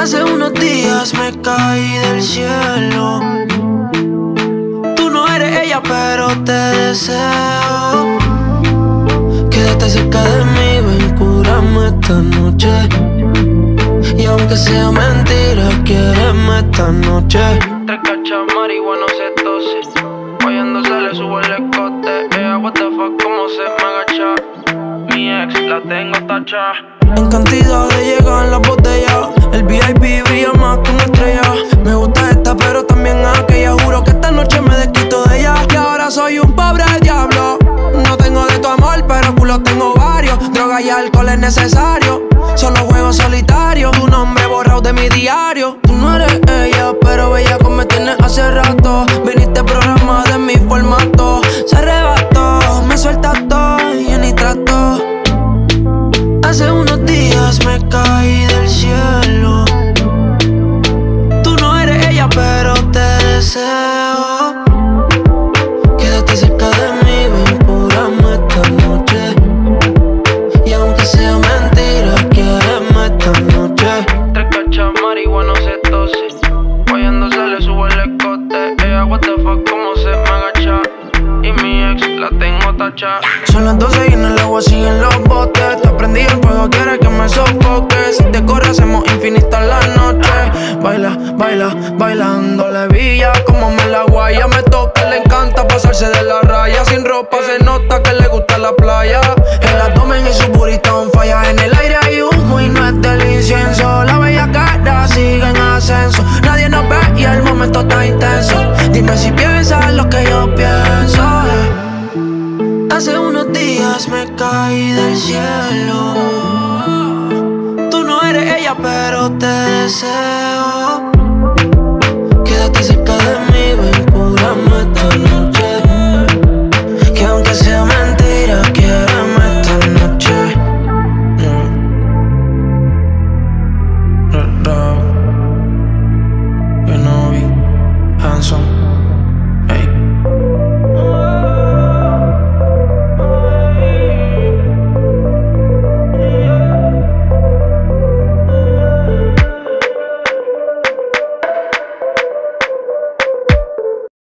Hace unos días me caí del cielo. Tú no eres ella, pero te deseo. Quédate cerca de mí, ven, curame esta noche. Y aunque sea mentira, quiereme esta noche. Tres cachas marihuana, se tose. Oyendo se le sube el escote. Ella, what the fuck, cómo se me agacha. Mi ex la tengo tacha. En cantidad de llegan las botellas. El VIP brilla más que una estrella. Me gusta esta, pero también aquella. Juro que esta noche me desquito de ella. Y ahora soy un pobre diablo. No tengo de tu amor, pero culo tengo varios. Droga y alcohol es necesario. Solo juego solitario. Tu nombre borrado de mi diario. Tú no eres ella, pero bella como me tienes hace rato. Viniste programa de mi formato. Se arrebató, me suelta todo deseo. Quédate cerca de mí, ven, curame esta noche. Y aunque sea mentira, quiéreme esta noche. Tres cachas marihuana se tose. Oyendo se le sube el escote. Ella, what the fuck, cómo se me agacha. Y mi ex la tengo tacha. Son las 12 y en el agua siguen los botes. Te prendí el fuego, quieres que me sofoque. Si te corre, hacemos infinita la noche. Baila, baila, bailando la villa. Que le gusta la playa. El abdomen y su burrito on falla. En el aire hay humo y no es del incienso. La bella cara sigue en ascenso. Nadie nos ve y el momento está intenso. Dime si piensas lo que yo pienso. eh. Hace unos días me caí del cielo. Tú no eres ella, pero te deseo.